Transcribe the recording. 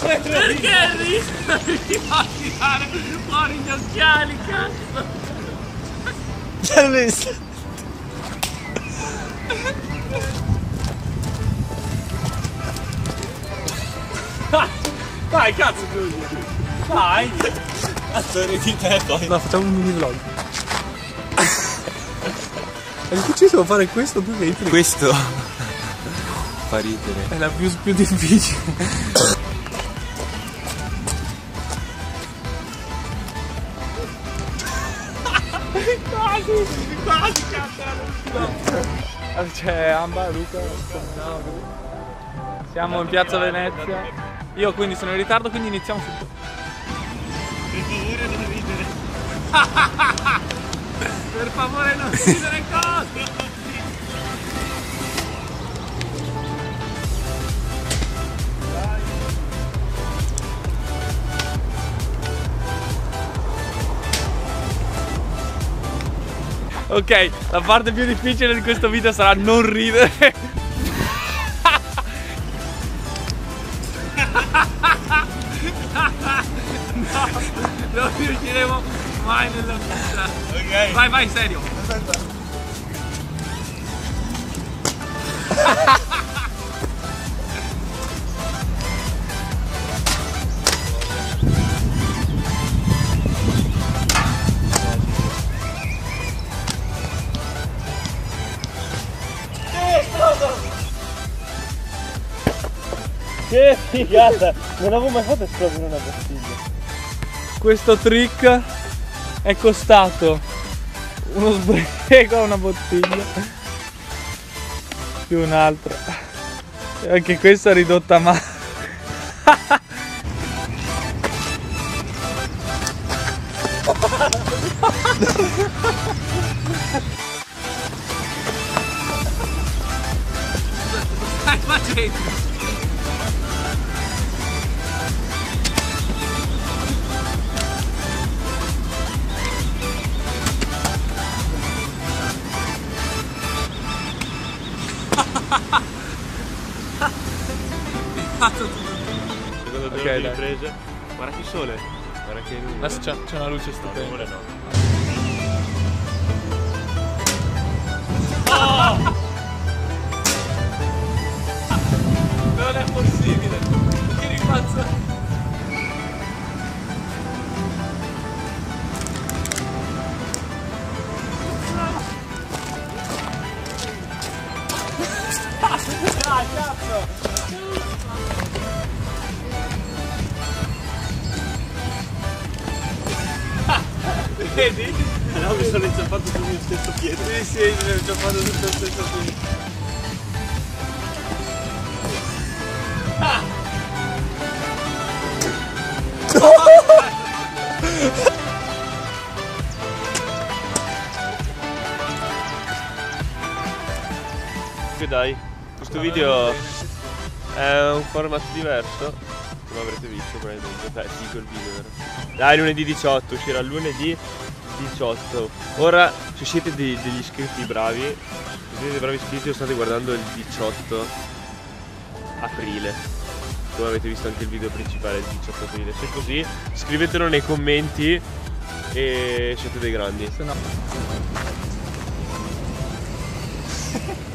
Perché rischio di tirare fuori gli occhiali, cazzo? L'ho visto. Dai, cazzo, Giulio. Dai. Storia di te poi. No, facciamo un mini vlog. È difficile fare questo più che i primi. Questo fa ridere. È la più, più difficile. Quasi, quasi, cazzo. C'è Amba, Luca. Siamo in piazza Venezia. Io quindi sono in ritardo, quindi iniziamo subito. Per favore non ridere. per favore non ridere cosa? Ok, la parte più difficile di questo video sarà non ridere. Non riusciremo mai nella vita. Ok. Vai, vai, serio. Che figata! Non avevo mai fatto esplodere una bottiglia. Questo trick è costato uno sbrego a una bottiglia più un'altra. E Anche questa è ridotta a mano. Stai facendo? Secondo te dai. riprese? Guarda che sole. Guarda che nulla. Adesso c'è, c'è una luce No, stupenda. nuvole no. Non Vedi? No, mi sono inciampato sul mio stesso piede. Sì, sì, mi già fatto tutto lo stesso qui. Che dai, questo video è un format diverso, come avrete visto probabilmente. Beh, dico il video, vero? Dai, lunedì 18, uscirà lunedì 18. Ora, se siete dei- degli iscritti bravi, se siete dei bravi iscritti lo state guardando il 18 aprile. Come avete visto anche il video principale il 18 aprile. Se è così, scrivetelo nei commenti e siete dei grandi. Se no.